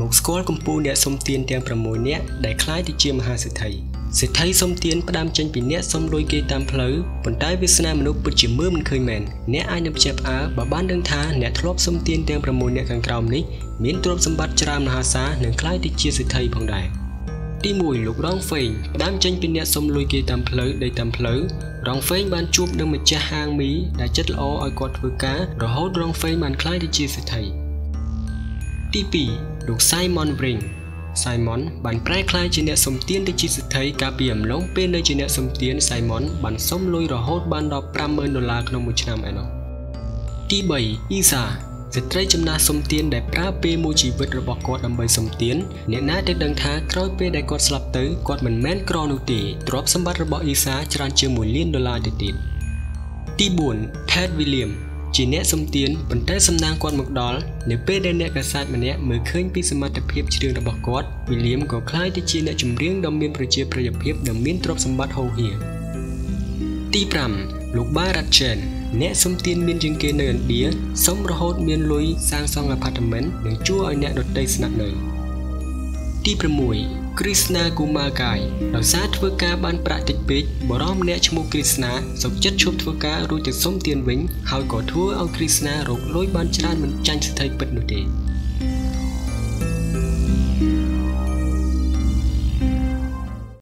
មកស្គាល់កម្ពុជាអ្នកសុំទានទាំង6នាក់ដែលคล้ายទៅជាមហាសេដ្ឋីសេដ្ឋីសុំទានផ្ដាំចេញពីអ្នកសុំលុយគេតាមផ្លូវប៉ុន្តែវាសនាមនុស្សពិតជាមើលមិនឃើញមែនអ្នកអាចនឹងភ្ជាប់អើបើបានដឹងថាអ្នកធ្លាប់សុំទានទាំង6នាក់ខាងក្រោមនេះមានទ្រព្យសម្បត្តិច្រើនមហាសាលនិងคล้ายទៅជាសេដ្ឋីផងដែរទី1លោករងហ្វេងផ្ដាំចេញពីអ្នកសុំលុយគេតាមផ្លូវដីតាមផ្លូវរងហ្វេងបានជួបនឹងម្ចាស់ហាងមីដែលចិត្តល្អឲ្យគាត់ធ្វើការរហូតរងហ្វេងបានคล้ายទៅជាសេដ្ឋីទី2 លោក Simon Ring Simon បានប្រែក្លាយជាអ្នកសុំទានទៅជាសេដ្ឋីកាលពីអំឡុងពេលនៅជាអ្នកសុំទាន Simon បានសុំលុយរហូតបានដល់50000ដុល្លារក្នុងមួយឆ្នាំឯណោះទី3 Isa ស្ត្រីចំណាស់សុំទានដែលប្រើពេលមួយជីវិតរបស់គាត់ដើម្បីសុំទានអ្នកណាដែលដឹងថាក្រោយពេលដែលគាត់ស្លាប់ទៅគាត់មិនមែនក្រនោះទេទ្រព្យសម្បត្តិរបស់អ៊ីសាច្រើនជាង1លានដុល្លារទៅទៀតទី4 Ted William ជាអ្នកសំទានប៉ុន្តែសំណាងគាត់មកដល់នៅពេលដែលអ្នកកាសែតម្នាក់មើលឃើញពីសមត្ថភាពច្រៀងរបស់គាត់ William ក៏ក្លាយទៅជាអ្នកចម្រៀងដ៏មានប្រជាប្រិយភាពនិងមានទ្រព្យសម្បត្តិហូរហៀទី5លោក Bharat Chen អ្នកសុំទានមានជាងគេនៅឥណ្ឌាសុំរហូតមានលុយសាងសង់អាផាតមិននិងជួឲ្យអ្នកដទៃស្នាក់នៅទី6 Krishna Kumarkai ដោយសារធ្វើការបានប្រាក់តិចពេកបរិមម្នាក់ឈ្មោះ Krishna សុខចិត្តឈប់ធ្វើការរួចទៅសុំទានវិញហើយក៏ធ្វើឲ្យ Krishna រកលុយបានច្រើនមិនចាញ់ស្ថិតិពិតនោះទេ